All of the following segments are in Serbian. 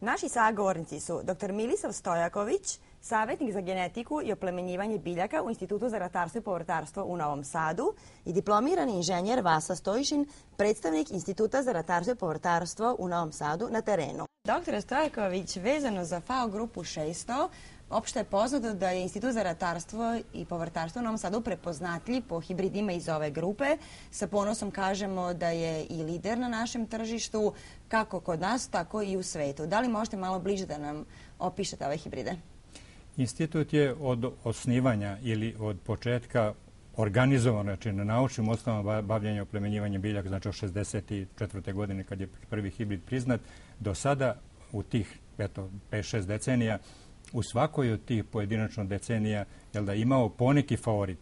Naši sagovornici su dr. Milisav Stojaković, savjetnik za genetiku i oplemenjivanje biljaka u Institutu za ratarstvo i povrtarstvo u Novom Sadu i diplomirani inženjer Vasa Stojišin, predstavnik Instituta za ratarstvo i povrtarstvo u Novom Sadu na terenu. Dr. Stojaković, vezano za FAO grupu 600, Opšte je poznato da je Institut za ratarstvo i povrtarstvo u Novom Sadu prepoznatljiv po hibridima iz ove grupe. Sa ponosom kažemo da je i lider na našem tržištu, kako kod nas, tako i u svetu. Da li možete malo bliže da nam opišete ove hibride? Institut je od osnivanja ili od početka organizovan, znači na naučnim osnovama bavljanja oplemenjivanja biljaka, znači od 64. godine kad je prvi hibrid priznat, do sada u tih 5-6 decenija u svakoj od tih pojedinačno decenija jel da imao poneki favorit.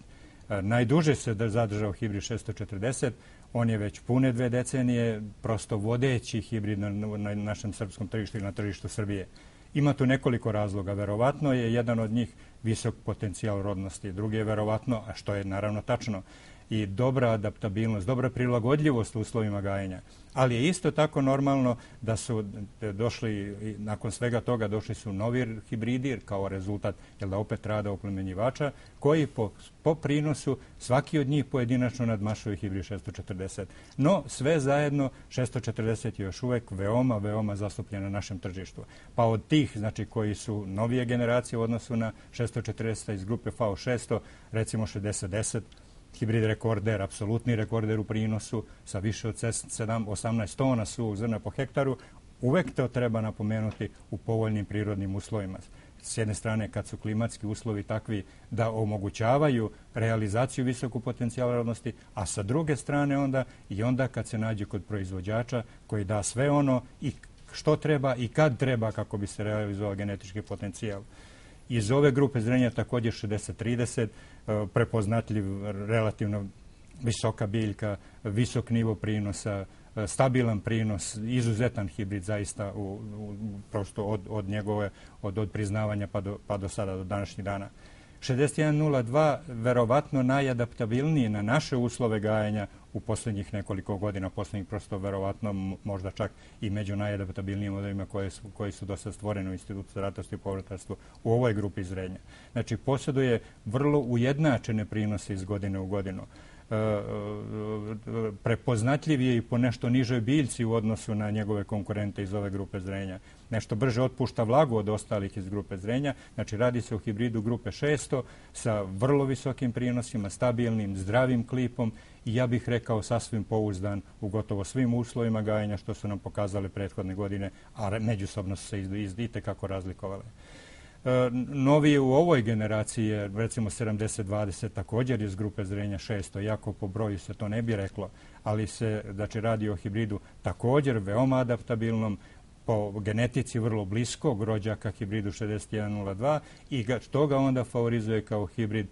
E, najduže se da zadržao hibrid 640, on je već pune dve decenije prosto vodeći hibrid na, na našem srpskom tržištu i na tržištu Srbije. Ima tu nekoliko razloga. Verovatno je jedan od njih visok potencijal rodnosti. Drugi je verovatno, a što je naravno tačno, i dobra adaptabilnost, dobra prilagodljivost u uslovima gajenja. Ali je isto tako normalno da su došli, nakon svega toga došli su novi hibridi kao rezultat, jel da opet rada oplemenjivača, koji po, po prinosu svaki od njih pojedinačno nadmašuje hibrid 640. No, sve zajedno 640 je još uvek veoma, veoma zastupljen na našem tržištu. Pa od tih, znači, koji su novije generacije u odnosu na 640 iz grupe FAO 600, recimo 60-10, hibrid rekorder, apsolutni rekorder u prinosu sa više od 7-18 tona suvog zrna po hektaru, uvek to treba napomenuti u povoljnim prirodnim uslovima. S jedne strane, kad su klimatski uslovi takvi da omogućavaju realizaciju visokog potencijala a sa druge strane onda i onda kad se nađe kod proizvođača koji da sve ono i što treba i kad treba kako bi se realizovao genetički potencijal. Iz ove grupe zrenja također 60-30, e, prepoznatljiv, relativno visoka biljka, visok nivo prinosa, e, stabilan prinos, izuzetan hibrid zaista u, u, prosto od, od njegove, od, od priznavanja pa do, pa do sada, do današnjih dana. 6102 verovatno najadaptabilniji na naše uslove gajanja u poslednjih nekoliko godina, poslednjih prosto verovatno možda čak i među najadaptabilnijim modelima koje su, koji su dosta stvoreni u Institutu za ratost i povratarstvo u ovoj grupi zrenja. Znači, posjeduje vrlo ujednačene prinose iz godine u godinu. E, e, prepoznatljiv je i po nešto nižoj biljci u odnosu na njegove konkurente iz ove grupe zrenja. Nešto brže otpušta vlagu od ostalih iz grupe zrenja. Znači, radi se o hibridu grupe 600 sa vrlo visokim prinosima, stabilnim, zdravim klipom i ja bih rekao sasvim pouzdan u gotovo svim uslovima gajenja što su nam pokazali prethodne godine, a međusobno su se izdite kako razlikovale. E, novije u ovoj generaciji je recimo 70-20 također iz grupe zrenja 600, jako po broju se to ne bi reklo, ali se znači, radi o hibridu također veoma adaptabilnom, po genetici vrlo bliskog rođaka hibridu 6102 i što ga onda favorizuje kao hibrid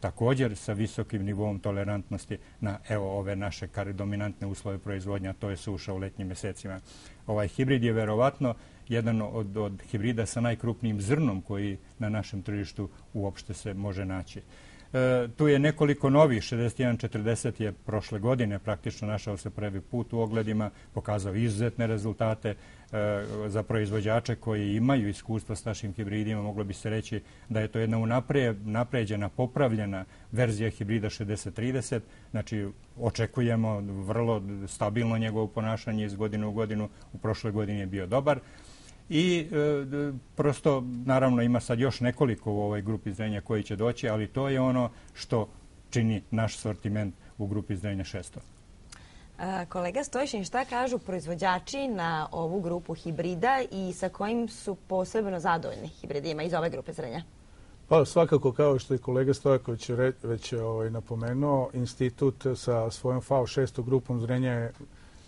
također sa visokim nivom tolerantnosti na evo ove naše kar dominantne uslove proizvodnja, to je suša u letnjim mesecima. Ovaj hibrid je verovatno jedan od, od hibrida sa najkrupnijim zrnom koji na našem tržištu uopšte se može naći. E, tu je nekoliko novih, 61-40 je prošle godine praktično našao se prvi put u ogledima, pokazao izuzetne rezultate e, za proizvođače koji imaju iskustva s našim hibridima. Moglo bi se reći da je to jedna unapre, napređena, popravljena verzija hibrida 60-30. Znači, očekujemo vrlo stabilno njegovo ponašanje iz godine u godinu. U prošloj godini je bio dobar i e, prosto naravno ima sad još nekoliko u ovoj grupi zrenja koji će doći, ali to je ono što čini naš sortiment u grupi zrenja 600. A, kolega Stojšin, šta kažu proizvođači na ovu grupu hibrida i sa kojim su posebno zadovoljni hibridima iz ove grupe zrenja? Pa svakako kao što je kolega Stojaković već ovaj, napomenuo, institut sa svojom FAO 600 grupom zrenja je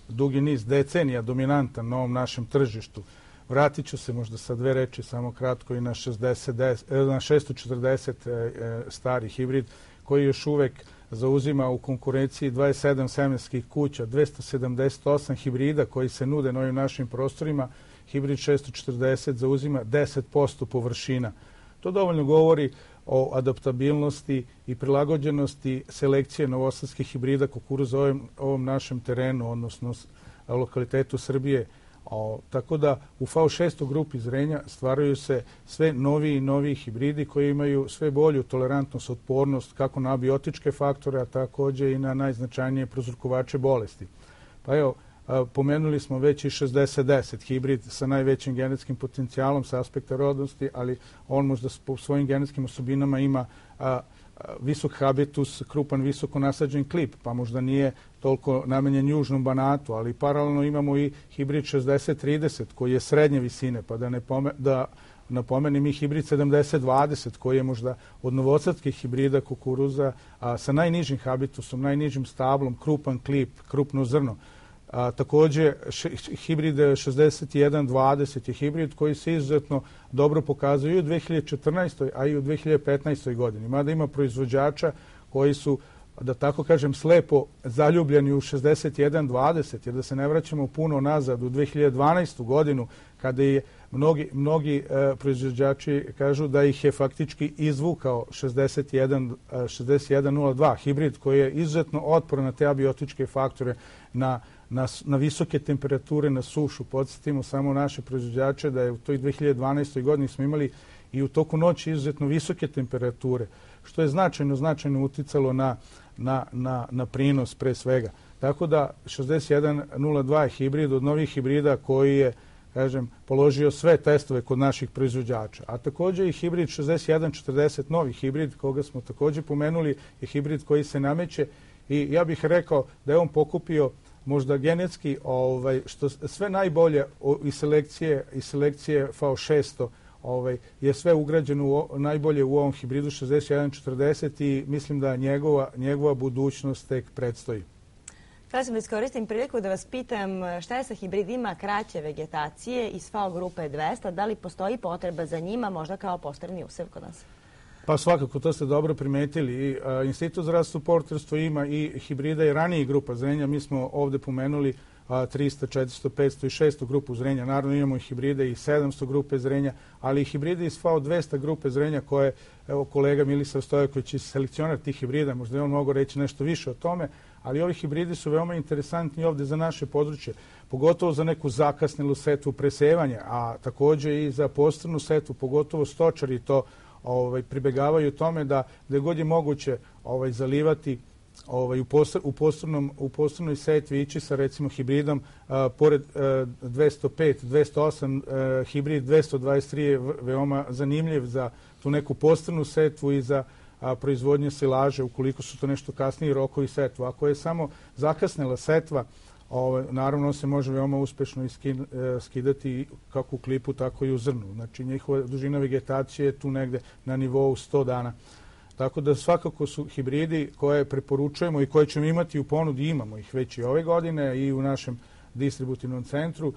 dugi niz decenija dominantan na ovom našem tržištu. Vratit ću se možda sa dve reči samo kratko i na, 60, e, na 640 e, e, stari hibrid koji još uvek zauzima u konkurenciji 27 semenskih kuća, 278 hibrida koji se nude na ovim našim prostorima. Hibrid 640 zauzima 10% površina. To dovoljno govori o adaptabilnosti i prilagođenosti selekcije novosadskih hibrida kukuruza ovom, ovom našem terenu, odnosno lokalitetu Srbije O, tako da u V6 grupi zrenja stvaraju se sve novi i novi hibridi koji imaju sve bolju tolerantnost, otpornost kako na abiotičke faktore, a takođe i na najznačajnije prozrukovače bolesti. Pa evo, pomenuli smo već i 60-10 hibrid sa najvećim genetskim potencijalom sa aspekta rodnosti, ali on možda po svojim genetskim osobinama ima a, visok habitus, krupan, visoko nasađen klip, pa možda nije toliko namenjen južnom banatu, ali paralelno imamo i hibrid 60-30 koji je srednje visine, pa da ne pome, da napomenem i hibrid 70-20 koji je možda od novosadskih hibrida kukuruza a, sa najnižim habitusom, najnižim stablom, krupan klip, krupno zrno. A, takođe, hibrid 6120 je hibrid koji se izuzetno dobro pokazuje i u 2014. a i u 2015. godini. Mada ima proizvođača koji su da tako kažem, slepo zaljubljeni u 61-20, jer da se ne vraćamo puno nazad u 2012. godinu, kada je mnogi, mnogi e, proizvođači kažu da ih je faktički izvukao 61, e, 6102 hibrid koji je izuzetno otporan na te abiotičke faktore, na na, na visoke temperature, na sušu. Podsjetimo samo naše proizvođače da je u toj 2012. godini smo imali i u toku noći izuzetno visoke temperature, što je značajno, značajno uticalo na, na, na, na prinos pre svega. Tako da 6102 je hibrid od novih hibrida koji je kažem, položio sve testove kod naših proizvođača. A takođe i hibrid 6140, novi hibrid koga smo takođe pomenuli, je hibrid koji se nameće i ja bih rekao da je on pokupio možda genetski ovaj, što sve najbolje iz selekcije, iz selekcije V600 ovaj, je sve ugrađeno u, najbolje u ovom hibridu 6140 i mislim da njegova, njegova budućnost tek predstoji. Htela sam da iskoristim priliku da vas pitam šta je sa hibridima kraće vegetacije iz FAO grupe 200, da li postoji potreba za njima možda kao postrani usev kod nas? Pa svakako, to ste dobro primetili. Institut za rast suporterstvo ima i hibrida i ranijih grupa zrenja. Mi smo ovde pomenuli 300, 400, 500 i 600 grupu zrenja. Naravno imamo i hibride i 700 grupe zrenja, ali i hibride iz FAO 200 grupe zrenja koje, evo kolega Milisav Stojaković je selekcionar tih hibrida, možda je on mogo reći nešto više o tome, ali ovi hibridi su veoma interesantni ovde za naše područje, pogotovo za neku zakasnilu setvu presevanja, a takođe i za postranu setvu, pogotovo stočari to ovaj, pribegavaju tome da gde god je moguće ovaj, zalivati ovaj, u, posr, u, posrnom, u setvi ići sa recimo hibridom, a, pored a, 205, 208, a, hibrid 223 je veoma zanimljiv za tu neku postrnu setvu i za a, proizvodnje silaže ukoliko su to nešto kasniji rokovi setva. Ako je samo zakasnela setva, Ovo, naravno se može veoma uspešno e, skidati kako u klipu, tako i u zrnu. Znači njihova dužina vegetacije je tu negde na nivou 100 dana. Tako da svakako su hibridi koje preporučujemo i koje ćemo imati u ponudi, imamo ih već i ove godine i u našem distributivnom centru,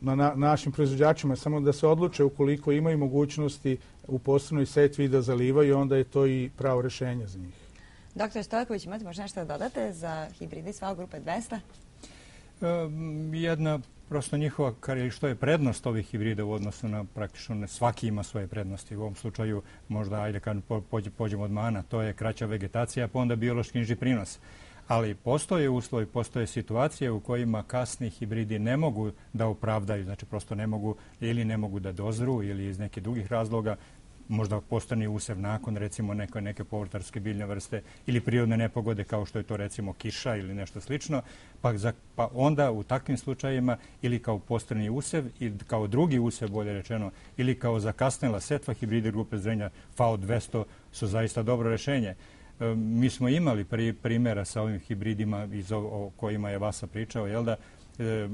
na, na našim proizvođačima samo da se odluče ukoliko imaju mogućnosti u posebnoj setvi da zalivaju, onda je to i pravo rešenje za njih. Doktor Stojković, imate možda nešto da dodate za hibridi sva grupe 200? Jedna prosto njihova, što je prednost ovih hibrida u odnosu na praktično svaki ima svoje prednosti. U ovom slučaju možda, ajde kad pođemo od mana, to je kraća vegetacija, pa onda biološki niži prinos. Ali postoje uslovi, postoje situacije u kojima kasni hibridi ne mogu da opravdaju, znači prosto ne mogu ili ne mogu da dozru ili iz nekih drugih razloga možda postane usev nakon recimo neke, neke povrtarske biljne vrste ili prirodne nepogode kao što je to recimo kiša ili nešto slično, pa, za, pa onda u takvim slučajima ili kao postani usev ili kao drugi usev, bolje rečeno, ili kao zakasnela setva hibride grupe zrenja FAO 200 su zaista dobro rešenje. E, mi smo imali pri, primjera sa ovim hibridima iz o, o kojima je Vasa pričao, jel da, e,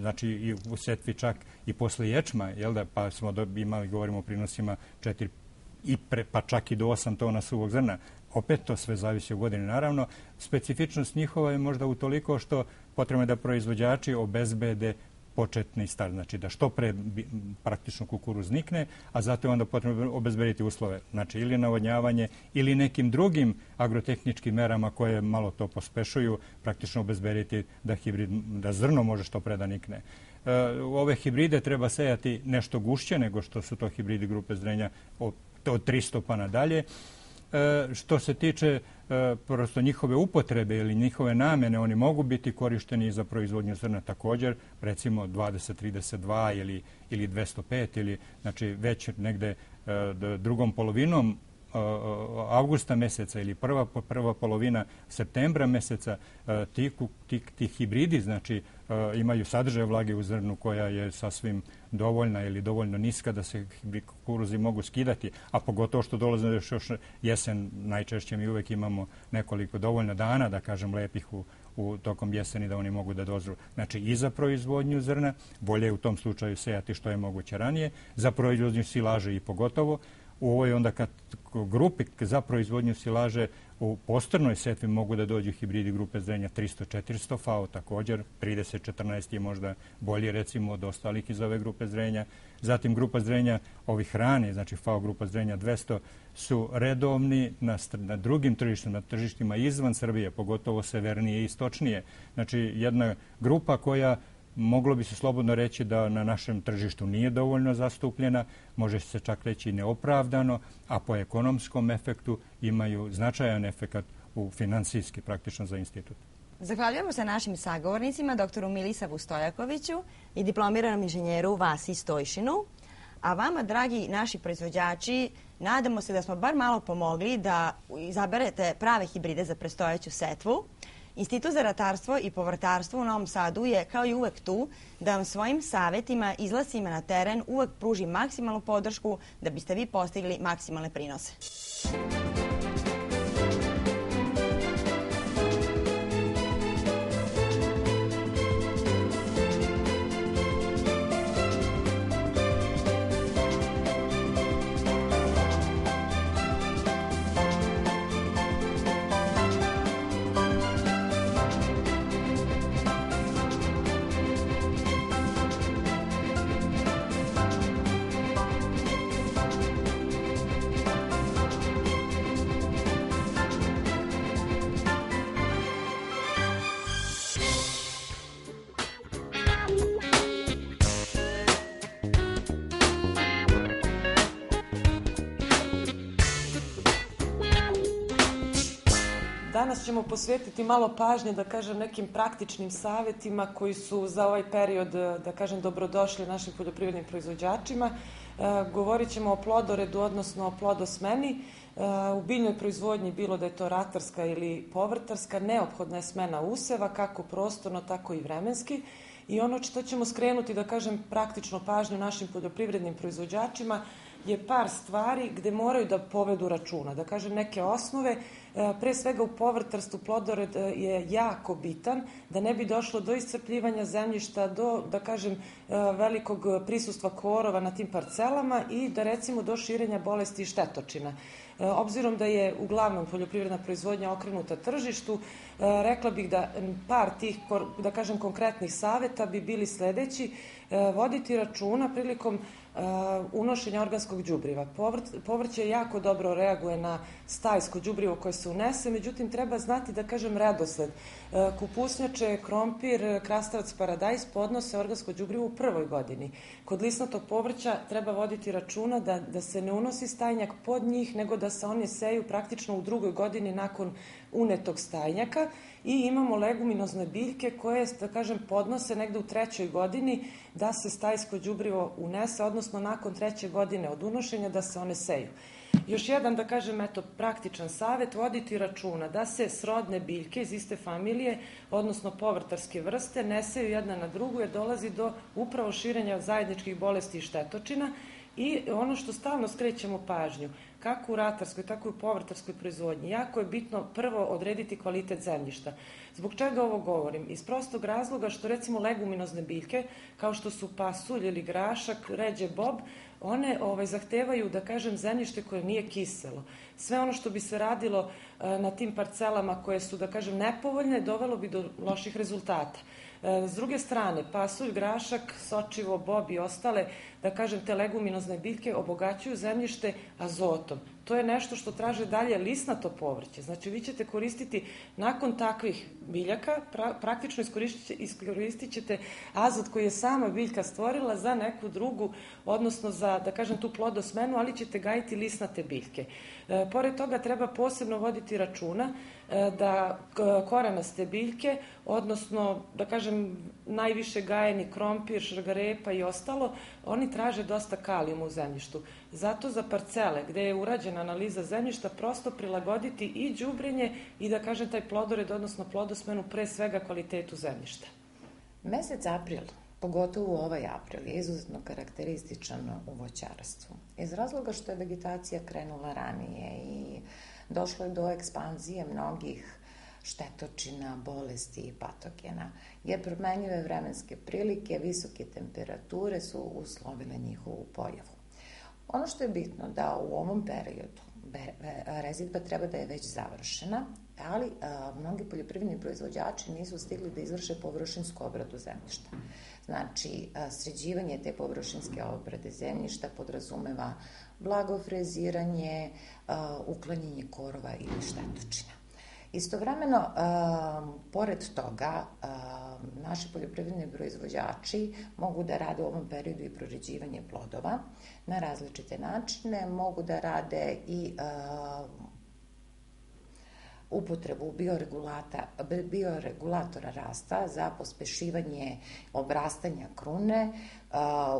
znači i u setvi čak i posle ječma, jel da, pa smo imali, govorimo o prinosima 4 i pre, pa čak i do 8 tona suvog zrna. Opet to sve zavisi u godini. Naravno, specifičnost njihova je možda u toliko što potrebno je da proizvođači obezbede početni start, znači da što pre praktično kukuruz nikne, a zato je onda potrebno obezbediti uslove, znači ili navodnjavanje ili nekim drugim agrotehničkim merama koje malo to pospešuju, praktično obezbediti da, hibrid, da zrno može što pre da nikne. E, ove hibride treba sejati nešto gušće nego što su to hibridi grupe zrenja od, od 300 pa nadalje što se tiče prosto njihove upotrebe ili njihove namene, oni mogu biti korišteni za proizvodnju zrna također, recimo 2032 ili, ili 205 ili znači već negde drugom polovinom avgusta meseca ili prva, prva polovina septembra meseca ti, ti, ti hibridi znači imaju sadržaj vlage u zrnu koja je sasvim dovoljna ili dovoljno niska da se kukuruzi mogu skidati, a pogotovo što dolaze još, još jesen, najčešće mi uvek imamo nekoliko dovoljno dana, da kažem, lepih u, u tokom jeseni da oni mogu da dozru. Znači i za proizvodnju zrna, bolje je u tom slučaju sejati što je moguće ranije, za proizvodnju silaže i pogotovo, u ovoj onda kad grupi za proizvodnju silaže u postrnoj setvi mogu da dođu hibridi grupe zrenja 300-400 FAO također, 30-14 je možda bolji recimo od ostalih iz ove grupe zrenja. Zatim grupa zrenja ovih hrane, znači FAO grupa zrenja 200, su redovni na, na drugim tržištima, na tržištima izvan Srbije, pogotovo severnije i istočnije. Znači jedna grupa koja moglo bi se slobodno reći da na našem tržištu nije dovoljno zastupljena, može se čak reći neopravdano, a po ekonomskom efektu imaju značajan efekt u finansijski praktično za institut. Zahvaljujemo se našim sagovornicima, doktoru Milisavu Stojakoviću i diplomiranom inženjeru Vasi Stojšinu. A vama, dragi naši proizvođači, nadamo se da smo bar malo pomogli da izaberete prave hibride za prestojeću setvu. Institut za ratarstvo i povrtarstvo u Novom Sadu je kao i uvek tu da vam svojim savetima, izlasima na teren uvek pruži maksimalnu podršku da biste vi postigli maksimalne prinose. Ćemo posvetiti malo pažnje, da kažem, nekim praktičnim savetima koji su za ovaj period, da kažem, dobrodošli našim poljoprivrednim proizvođačima. E, govorit ćemo o plodoredu, odnosno o plodosmeni. E, u biljnoj proizvodnji, bilo da je to ratarska ili povrtarska, neophodna je smena useva, kako prostorno, tako i vremenski. I ono što ćemo skrenuti, da kažem, praktično pažnju našim poljoprivrednim proizvođačima je par stvari gde moraju da povedu računa. Da kažem, neke osnove pre svega u povrtarstvu plodored e, je jako bitan da ne bi došlo do iscrpljivanja zemljišta, do, da kažem, e, velikog prisustva korova na tim parcelama i da recimo do širenja bolesti i štetočina. Obzirom da je uglavnom poljoprivredna proizvodnja okrenuta tržištu, rekla bih da par tih, da kažem, konkretnih saveta bi bili sledeći. Voditi računa prilikom Uh, unošenja organskog đubriva. Povrće jako dobro reaguje na stajsko đubrivo koje se unese, međutim treba znati da kažem redosled. Kupusnjače, krompir, krastavac, paradajs podnose organsko đubrivo u prvoj godini. Kod lisnatog povrća treba voditi računa da, da se ne unosi stajnjak pod njih, nego da se oni seju praktično u drugoj godini nakon unetog stajnjaka i imamo leguminozne biljke koje, da kažem, podnose negde u trećoj godini da se stajsko đubrivo unese, odnosno nakon treće godine od unošenja da se one seju. Još jedan, da kažem, eto, praktičan savet, voditi računa da se srodne biljke iz iste familije, odnosno povrtarske vrste, neseju jedna na drugu jer dolazi do upravo širenja zajedničkih bolesti i štetočina i ono što stalno skrećemo pažnju, kako u ratarskoj, tako i u povrtarskoj proizvodnji. Jako je bitno prvo odrediti kvalitet zemljišta. Zbog čega ovo govorim? Iz prostog razloga što recimo leguminozne biljke, kao što su pasulj ili grašak, ređe bob, one ovaj, zahtevaju, da kažem, zemljište koje nije kiselo. Sve ono što bi se radilo e, na tim parcelama koje su, da kažem, nepovoljne, dovelo bi do loših rezultata. E, s druge strane, pasulj, grašak, sočivo, bob i ostale da kažem, te leguminozne biljke obogaćuju zemljište azotom. To je nešto što traže dalje lisnato povrće. Znači, vi ćete koristiti nakon takvih biljaka, pra, praktično iskoristit, iskoristit ćete azot koji je sama biljka stvorila za neku drugu, odnosno za, da kažem, tu plodosmenu, ali ćete gajiti lisnate biljke. E, pored toga treba posebno voditi računa da korenaste biljke, odnosno, da kažem, najviše gajeni krompir, šrgarepa i ostalo, oni traže dosta kalijuma u zemljištu. Zato za parcele gde je urađena analiza zemljišta prosto prilagoditi i đubrenje i da kažem taj plodored, odnosno plodosmenu pre svega kvalitetu zemljišta. Mesec april, pogotovo ovaj april, je izuzetno karakterističan u voćarstvu. Iz razloga što je vegetacija krenula ranije i uh, došlo je do ekspanzije mnogih štetočina, bolesti i patogena, jer promenjive vremenske prilike, visoke temperature su uslovile njihovu pojavu. Ono što je bitno da u ovom periodu rezidba treba da je već završena, ali a, mnogi poljoprivredni proizvođači nisu stigli da izvrše površinsku obradu zemljišta. Znači, a, sređivanje te površinske obrade zemljišta podrazumeva blago freziranje, uklanjanje korova ili štetočina. Istovremeno, pored toga, naši poljoprivredni proizvođači mogu da rade u ovom periodu i proređivanje plodova na različite načine, mogu da rade i upotrebu bioregulatora rasta za pospešivanje obrastanja krune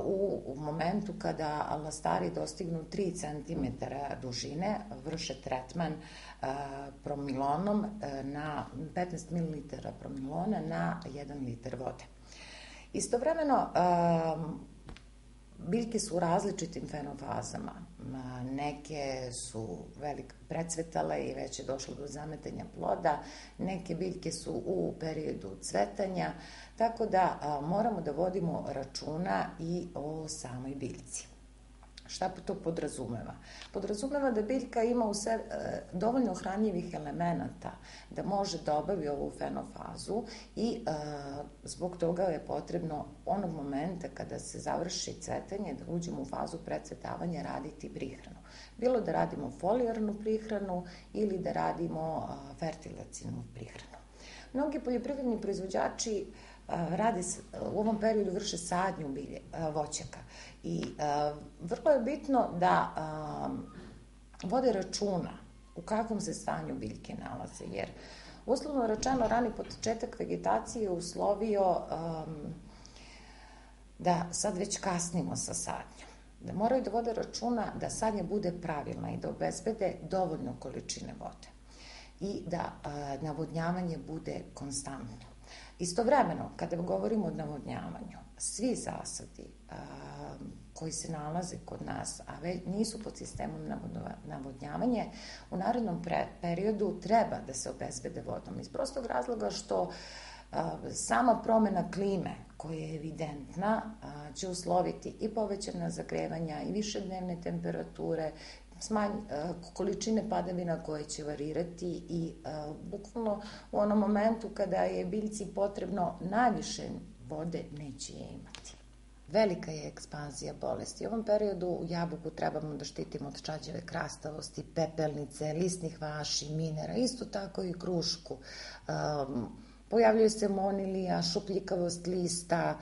u, momentu kada lastari dostignu 3 cm dužine, vrše tretman promilonom na 15 ml promilona na 1 liter vode. Istovremeno, biljke su u različitim fenofazama. Neke su velik precvetale i već je došlo do zametanja ploda, neke biljke su u periodu cvetanja, tako da moramo da vodimo računa i o samoj biljci. Šta to podrazumeva? Podrazumeva da biljka ima u se, dovoljno hranjivih elemenata da može da obavi ovu fenofazu i e, zbog toga je potrebno onog momenta kada se završi cvetanje da uđemo u fazu precvetavanja raditi prihranu. Bilo da radimo folijarnu prihranu ili da radimo e, fertilacijnu prihranu. Mnogi poljoprivredni proizvođači rade, u ovom periodu vrše sadnju bilje, voćaka I vrlo je bitno da vode računa u kakvom se stanju biljke nalaze, jer uslovno rečeno rani početak vegetacije uslovio da sad već kasnimo sa sadnjom. Da moraju da vode računa da sadnja bude pravilna i da obezbede dovoljno količine vode i da uh, navodnjavanje bude konstantno. Istovremeno, kada govorimo o navodnjavanju, svi zasadi a, koji se nalaze kod nas, a već nisu pod sistemom navodnjavanje, u narednom pre, periodu treba da se obezbede vodom. Iz prostog razloga što a, sama promena klime koja je evidentna a, će usloviti i povećana zagrevanja i više dnevne temperature smanj, količine padavina koje će varirati i bukvalno u onom momentu kada je biljci potrebno najviše vode neće je imati. Velika je ekspanzija bolesti. U ovom periodu u jabuku trebamo da štitimo od čađeve krastavosti, pepelnice, listnih vaši, minera, isto tako i krušku. Um, pojavljuje se monilija, šupljikavost lista,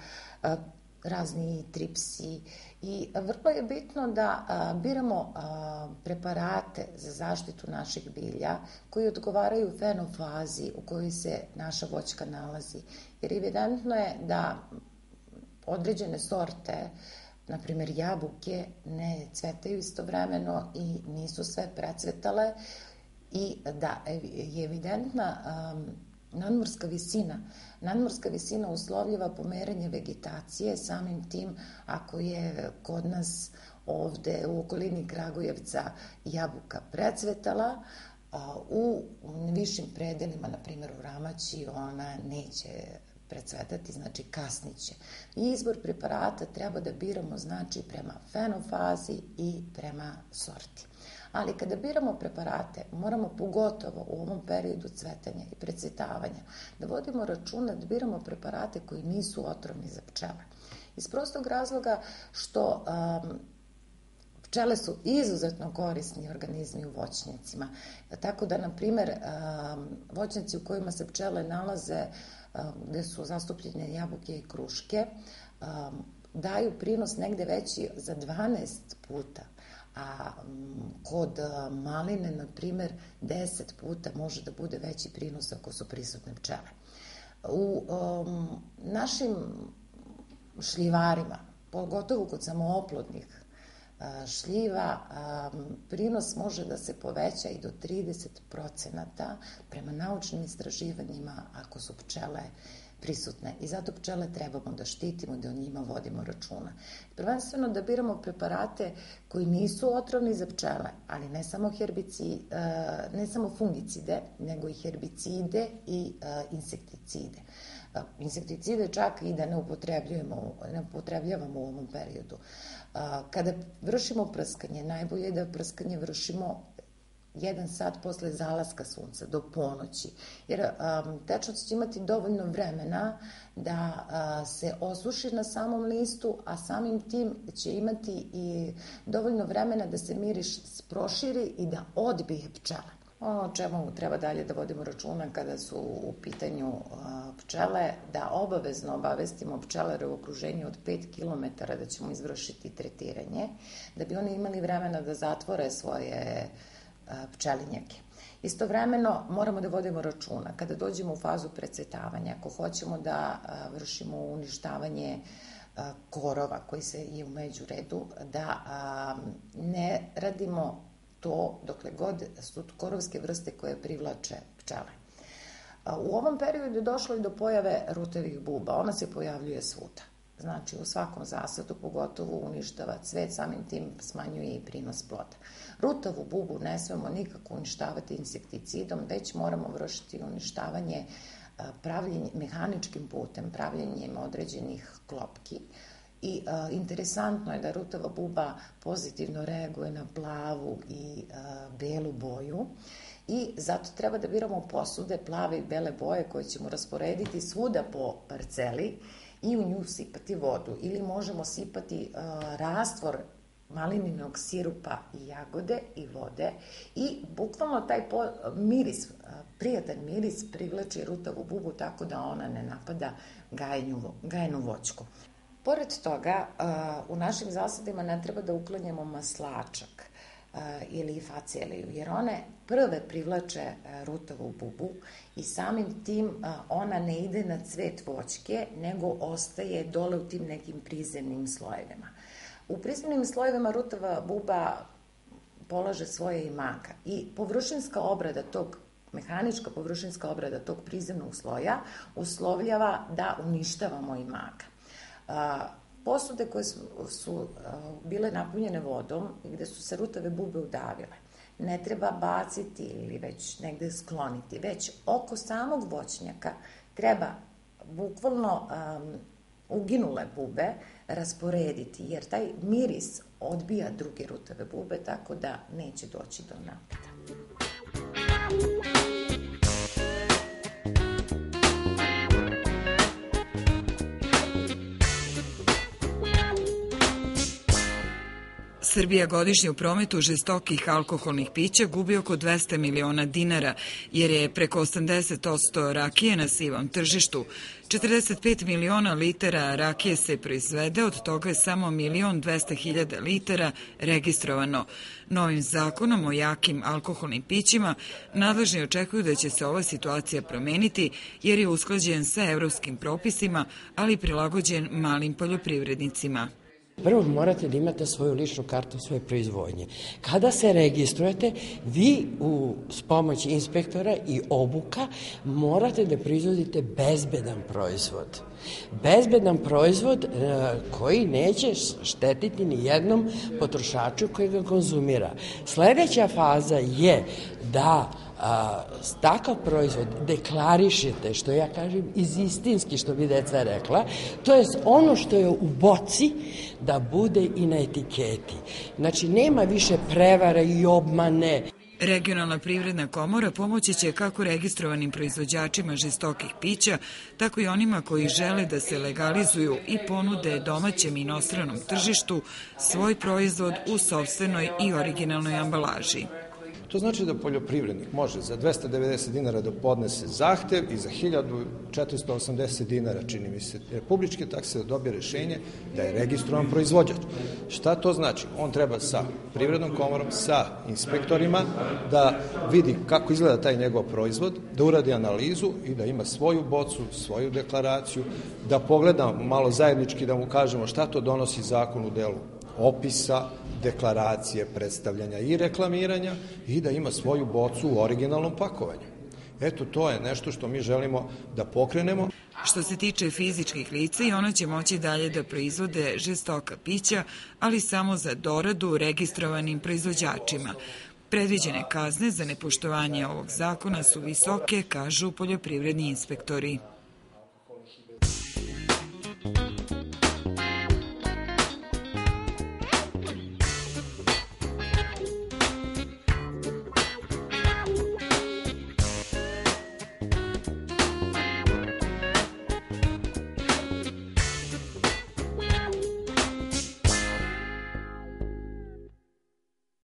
razni tripsi i vrlo je bitno da a, biramo a, preparate za zaštitu naših bilja koji odgovaraju fenofazi u kojoj se naša voćka nalazi. Jer evidentno je da određene sorte na primjer jabuke ne cvetaju istovremeno i nisu sve precvetale i da je evidentna um, nadmorska visina. Nadmorska visina uslovljava pomeranje vegetacije, samim tim ako je kod nas ovde u okolini Kragujevca jabuka precvetala, a u višim predelima, na primjer u Ramaći, ona neće precvetati, znači kasniće. I izbor preparata treba da biramo znači prema fenofazi i prema sorti. Ali kada biramo preparate, moramo pogotovo u ovom periodu cvetanja i precvetavanja da vodimo računa da biramo preparate koji nisu otrovni za pčele. Iz prostog razloga što um, Pčele su izuzetno korisni organizmi u voćnjacima. Tako da, na primer, um, voćnjaci u kojima se pčele nalaze, um, gde su zastupljene jabuke i kruške, um, daju prinos negde veći za 12 puta a kod maline, na primer, 10 puta može da bude veći prinos ako su prisutne pčele. U um, našim šljivarima, pogotovo kod samooplodnih šljiva, prinos može da se poveća i do 30 procenata prema naučnim istraživanjima ako su pčele prisutne i zato pčele trebamo da štitimo, da o njima vodimo računa. Prvenstveno da biramo preparate koji nisu otrovni za pčele, ali ne samo herbici, ne samo fungicide, nego i herbicide i insekticide. Insekticide čak i da ne upotrebljavamo, ne upotrebljavamo u ovom periodu. Kada vršimo prskanje, najbolje je da prskanje vršimo jedan sat posle zalaska sunca, do ponoći. Jer um, tečnost će imati dovoljno vremena da uh, se osuši na samom listu, a samim tim će imati i dovoljno vremena da se miriš proširi i da odbije pčele. Ono o čemu treba dalje da vodimo računa kada su u pitanju uh, pčele, da obavezno obavestimo pčelare u okruženju od 5 km da ćemo izvršiti tretiranje, da bi oni imali vremena da zatvore svoje uh, pčelinjake. Istovremeno moramo da vodimo računa kada dođemo u fazu precetavanja, ako hoćemo da vršimo uništavanje korova koji se je u međuredu, da ne radimo to dokle god su korovske vrste koje privlače pčele. U ovom periodu je došlo i do pojave rutevih buba. Ona se pojavljuje svuda. Znači, u svakom zasadu, pogotovo uništava cvet, samim tim smanjuje i prinos ploda. Rutavu bubu ne smemo nikako uništavati insekticidom, već moramo vršiti uništavanje pravljenje, mehaničkim putem, pravljenjem određenih klopki, I a, interesantno je da rutava buba pozitivno reaguje na plavu i a, belu boju i zato treba da biramo posude plave i bele boje koje ćemo rasporediti svuda po parceli i u nju sipati vodu. Ili možemo sipati a, rastvor malininog sirupa i jagode i vode i bukvalno taj po, miris, prijatan miris privlači rutavu bubu tako da ona ne napada gajenju, gajenu voćku. Pored toga, u našim zasadima ne treba da uklanjamo maslačak ili facijeliju, jer one prve privlače rutavu bubu i samim tim ona ne ide na cvet voćke, nego ostaje dole u tim nekim prizemnim slojevima. U prizemnim slojevima rutava buba polaže svoje imaka i površinska obrada tog mehanička površinska obrada tog prizemnog sloja uslovljava da uništavamo imaka. A, posude koje su, su bile napunjene vodom i gde su se rutave bube udavile, ne treba baciti ili već negde skloniti, već oko samog voćnjaka treba bukvalno uginule bube rasporediti, jer taj miris odbija druge rutave bube, tako da neće doći do napada. Srbija godišnje u prometu žestokih alkoholnih pića gubi oko 200 miliona dinara, jer je preko 80% rakije na sivom tržištu. 45 miliona litera rakije se proizvede, od toga je samo milion 200 hiljada litera registrovano. Novim zakonom o jakim alkoholnim pićima nadležni očekuju da će se ova situacija promeniti jer je usklađen sa evropskim propisima, ali prilagođen malim poljoprivrednicima. Prvo morate da imate svoju ličnu kartu svoje proizvodnje. Kada se registrujete, vi u, s pomoći inspektora i obuka morate da proizvodite bezbedan proizvod. Bezbedan proizvod e, koji neće štetiti ni jednom potrošaču koji ga konzumira. Sledeća faza je da a, takav proizvod deklarišete, što ja kažem iz istinski, što bi deca rekla, to je ono što je u boci da bude i na etiketi. Znači, nema više prevara i obmane. Regionalna privredna komora pomoći će kako registrovanim proizvođačima žestokih pića, tako i onima koji žele da se legalizuju i ponude domaćem i inostranom tržištu svoj proizvod u sobstvenoj i originalnoj ambalaži. To znači da poljoprivrednik može za 290 dinara da podnese zahtev i za 1480 dinara, čini mi se, republičke takse da dobije rešenje da je registrovan proizvođač. Šta to znači? On treba sa privrednom komorom, sa inspektorima da vidi kako izgleda taj njegov proizvod, da uradi analizu i da ima svoju bocu, svoju deklaraciju, da pogleda malo zajednički da mu kažemo šta to donosi zakon u delu opisa, deklaracije, predstavljanja i reklamiranja i da ima svoju bocu u originalnom pakovanju. Eto, to je nešto što mi želimo da pokrenemo. Što se tiče fizičkih lica i ona će moći dalje da proizvode žestoka pića, ali samo za doradu registrovanim proizvođačima. Predviđene kazne za nepoštovanje ovog zakona su visoke, kažu poljoprivredni inspektori.